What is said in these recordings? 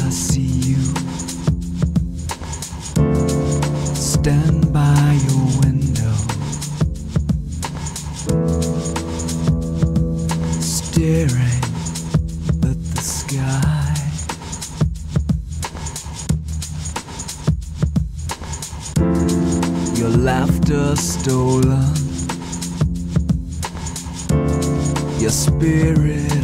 I see you. Stand by your window, staring at the sky. Your laughter stolen, your spirit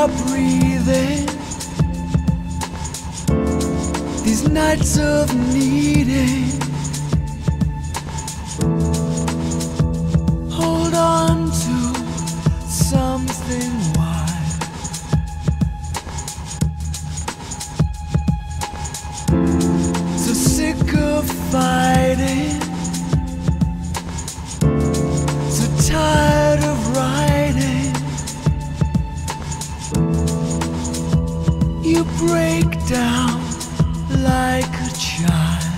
your breathing. These nights of needing. Hold on to something wild. So sick of fighting. You break down like a child.